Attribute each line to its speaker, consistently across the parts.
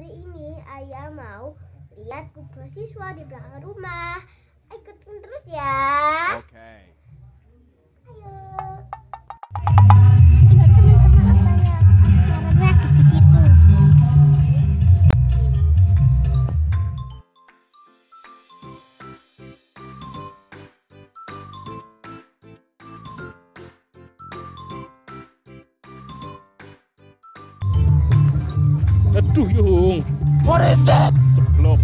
Speaker 1: Hari ini ayah mau lihat kumpulan siswa di belakang rumah. Ikutin terus ya.
Speaker 2: Okay.
Speaker 3: Aduh Yung. What is that? Ceplok.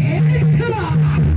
Speaker 3: Come.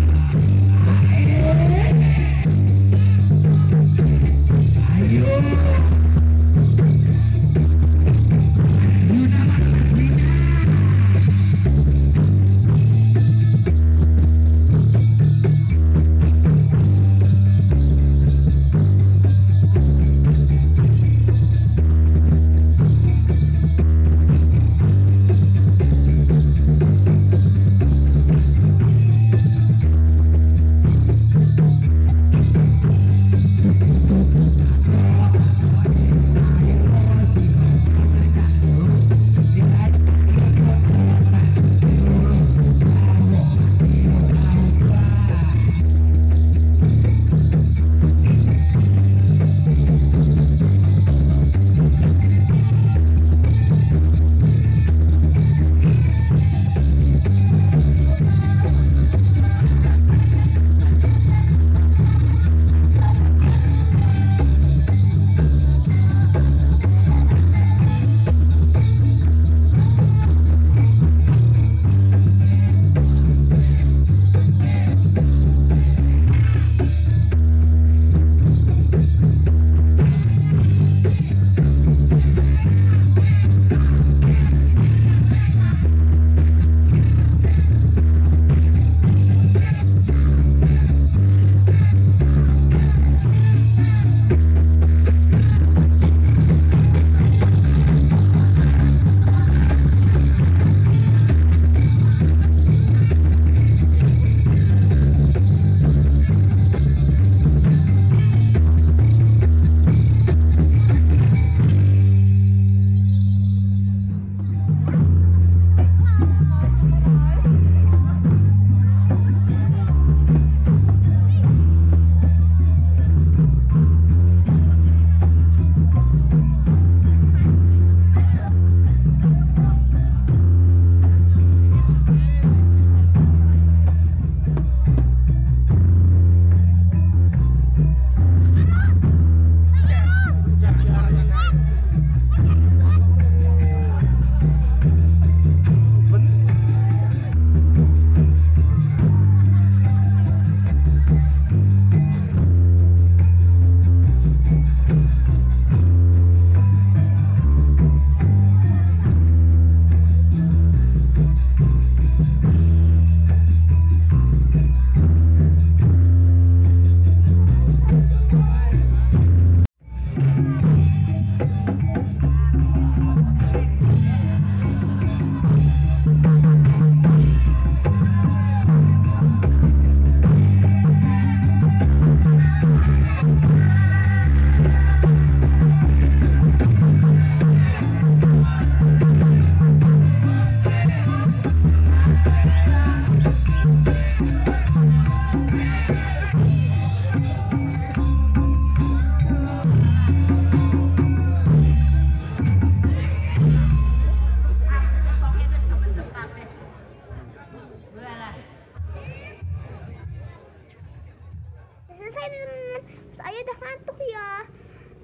Speaker 3: selesai teman-teman. Saya udah ngantuk ya.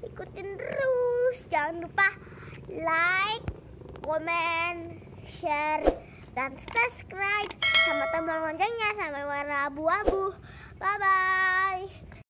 Speaker 1: Ikutin terus. Jangan lupa like comment share dan subscribe. Sama tombol loncengnya sampai warna abu-abu. Bye bye